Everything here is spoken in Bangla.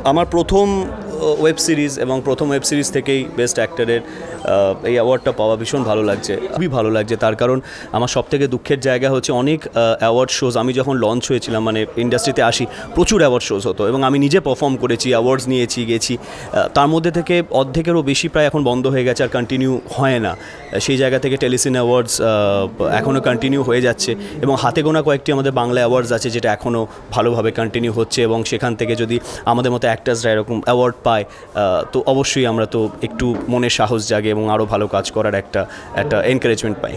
আমার প্রথম ওয়েব সিরিজ এবং প্রথম ওয়েব সিরিজ থেকেই বেস্ট অ্যাক্টরের এই অ্যাওয়ার্ডটা পাওয়া ভীষণ ভালো লাগছে, খুবই ভালো লাগছে। তার কারণ আমার সব থেকে দুঃখের জায়গা হচ্ছে অনেক অ্যাওয়ার্ড শোজ, আমি যখন লঞ্চ হয়েছিলাম মানে ইন্ডাস্ট্রিতে আসি, প্রচুর অ্যাওয়ার্ড শোজ হতো এবং আমি নিজে পারফর্ম করেছি অ্যাওয়ার্ডস নিয়েছি, গেছি তার মধ্যে থেকে অর্ধেকেরও বেশি প্রায় এখন বন্ধ হয়ে গেছে আর কন্টিনিউ হয় না। সেই জায়গা থেকে টেলিসিন অ্যাওয়ার্ডস এখনও কন্টিনিউ হয়ে যাচ্ছে এবং হাতে গোনা কয়েকটি আমাদের বাংলা অ্যাওয়ার্ডস আছে, যেটা এখনও ভালোভাবে কন্টিনিউ হচ্ছে এবং সেখান থেকে যদি আমাদের মতো অ্যাক্টার্সরা এরকম অ্যাওয়ার্ড পায় আহ, তো অবশ্যই আমরা তো একটু মনে সাহস জাগে এবং আরও ভালো কাজ করার একটা একটা এনকারেজমেন্ট পাই।